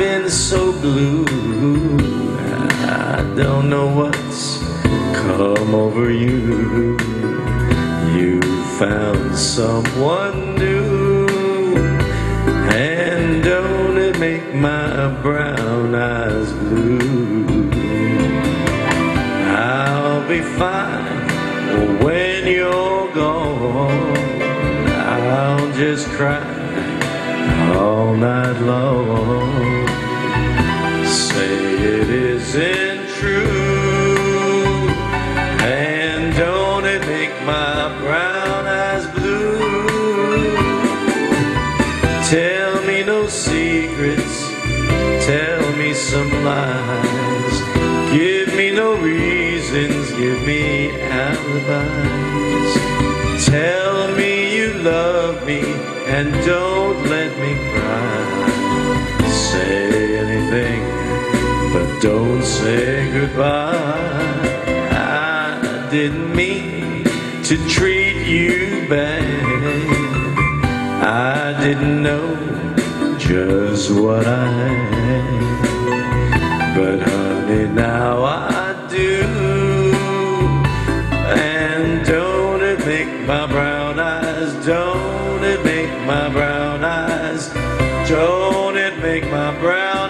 been so blue. I don't know what's come over you. You found someone new, and don't it make my brown eyes blue? I'll be fine when you're gone. I'll just cry all night long. Isn't true, and don't it make my brown eyes blue? Tell me no secrets, tell me some lies, give me no reasons, give me alibis. Tell me you love me and don't let me cry. Say don't say goodbye. I didn't mean to treat you bad. I didn't know just what I had. But honey, now I do. And don't it make my brown eyes, don't it make my brown eyes, don't it make my brown eyes.